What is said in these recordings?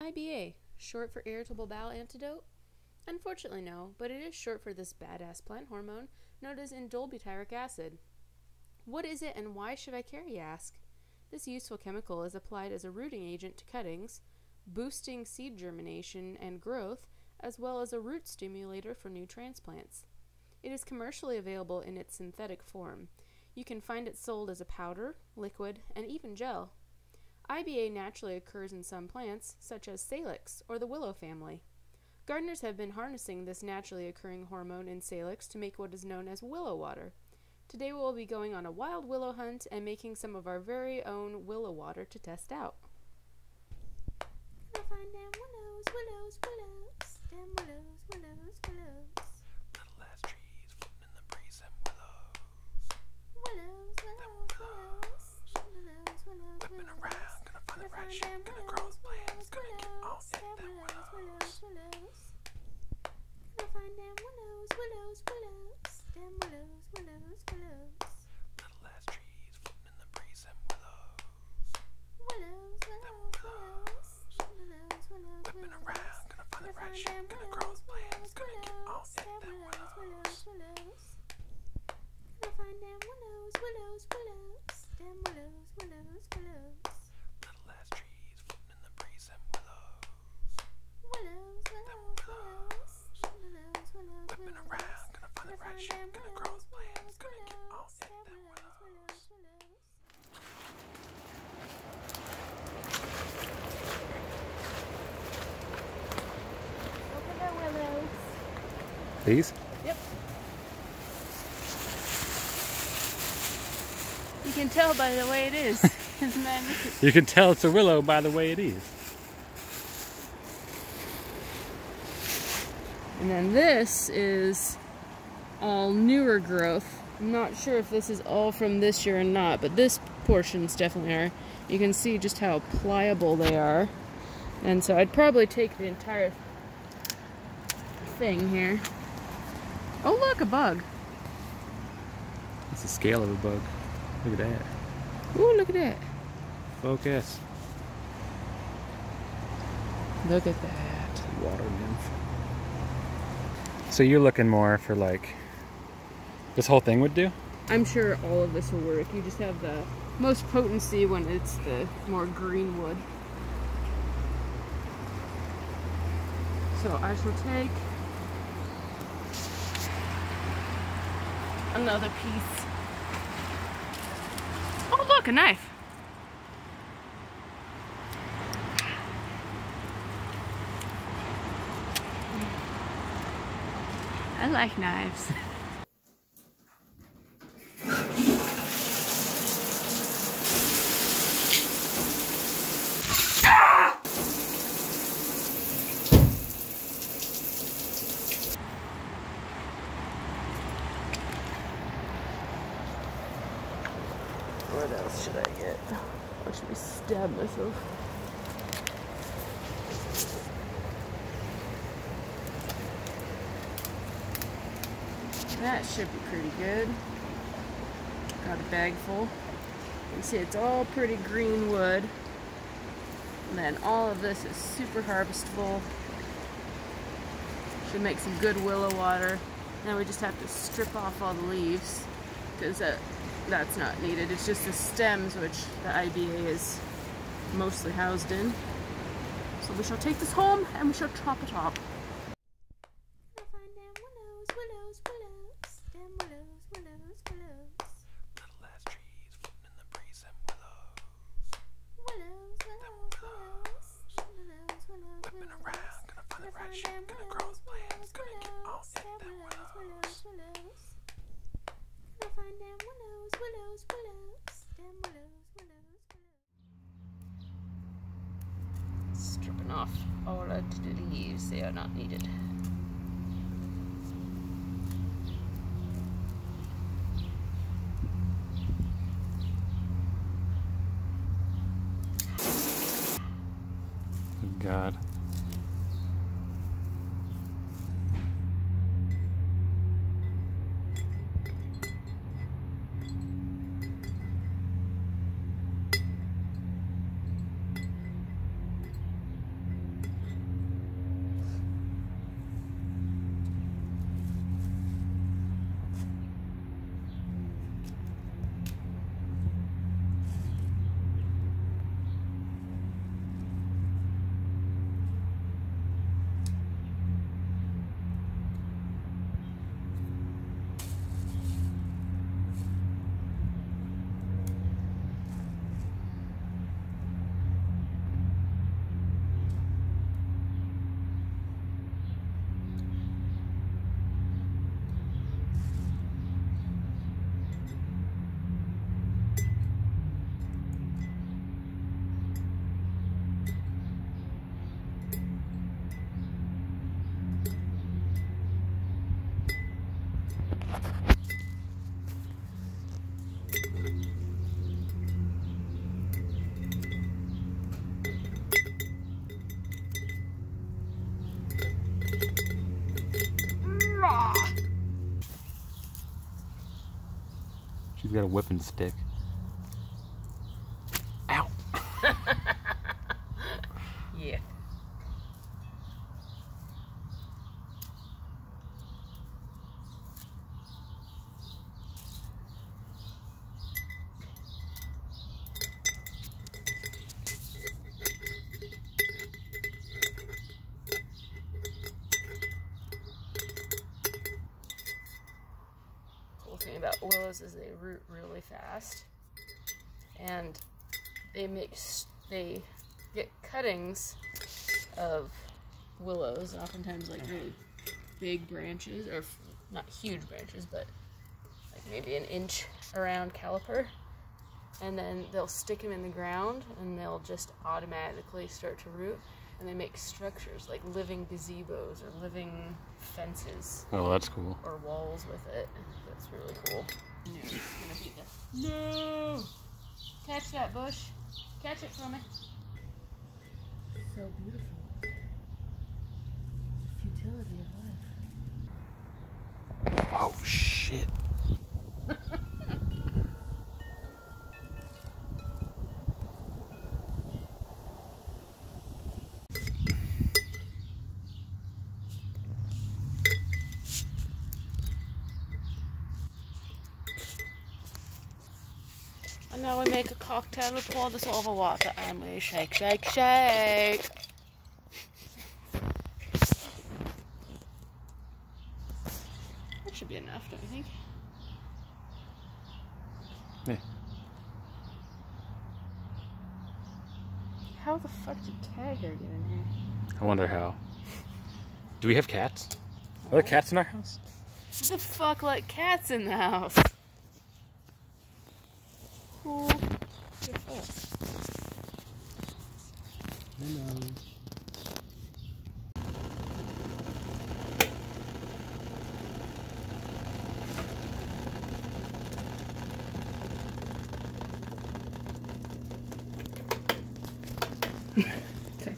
IBA, short for irritable bowel antidote? Unfortunately, no, but it is short for this badass plant hormone known as indolebutyric acid. What is it and why should I care, you ask? This useful chemical is applied as a rooting agent to cuttings, boosting seed germination and growth, as well as a root stimulator for new transplants. It is commercially available in its synthetic form. You can find it sold as a powder, liquid, and even gel. IBA naturally occurs in some plants, such as salix or the willow family. Gardeners have been harnessing this naturally occurring hormone in salix to make what is known as willow water. Today we will be going on a wild willow hunt and making some of our very own willow water to test out. Gonna find them willows, willows, willows, them willows, willows, willows, Little ass trees floating in the breeze and willows. willows, willows, willows, willows, willows, Whipping willows. around, gonna find the Gonna right find shit, them gonna grow willows, plants, willows, gonna get on willows, it, them them willows, willows. willows, willows. Gonna find them willows, willows, willows, them willows, willows, willows. Little ass trees floating in the breeze and willows. Willows, willows, willows, willows, willows, Whipping willows. around, gonna find the Gonna right find shit, them gonna grow willows, plants, willows, gonna get on willows, it, them them willows, willows. willows, willows. Gonna find them willows, willows, willows, them willows, willows, willows. Little ass trees floating in the breeze and willows. Willows, willows, willows, willows, willows, Whipping willows. around, gonna find the Gonna right find shit, them gonna grow willows, plants, willows, gonna get on willows, it, them them willows, willows. willows, willows. Look at the willows. These? Yep. You can tell by the way it is. Isn't that neat? You can tell it's a willow by the way it is. And then this is all newer growth. I'm not sure if this is all from this year or not, but this portions definitely are. You can see just how pliable they are. And so I'd probably take the entire thing here. Oh look, a bug. It's the scale of a bug. Look at that. Ooh, look at that. Focus. Look at that. Water nymph. So you're looking more for like this whole thing would do? I'm sure all of this will work. You just have the most potency when it's the more green wood. So I shall take another piece. Oh look, a knife. I like knives. else should I get? Or should we stab myself? That should be pretty good. Got a bag full. You see it's all pretty green wood. And then all of this is super harvestable. Should make some good willow water. Now we just have to strip off all the leaves because that, that's not needed. It's just the stems which the IBA is mostly housed in. So we shall take this home and we shall chop it up. Gonna in around, find the right shit, grow plants, gonna get on willows, it, them them willows, willows. willows, willows. Gonna find them willows, willows, willows, them willows, willows, willows. Stripping off all of the leaves, they are not needed. Good God. Got a whipping stick. Ow! Yeah. Cool willows is they root really fast, and they make they get cuttings of willows, oftentimes like uh-huh. really big branches, or not huge branches, but like maybe an inch around caliper. And then they'll stick them in the ground, and they'll just automatically start to root. And they make structures like living gazebos or living fences Oh, that's cool. or walls with it. That's really cool. No, it's gonna beat the. No! Catch that bush. Catch it for me. So beautiful. Futility of life. Oh shit. And now we make a cocktail. We pour this over water and we shake, shake, shake. That should be enough, don't you think? Yeah. How the fuck did Tiger get in here? I wonder how. Do we have cats? Are there cats in our house? Who the fuck let cats in the house? The fuck?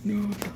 Hello.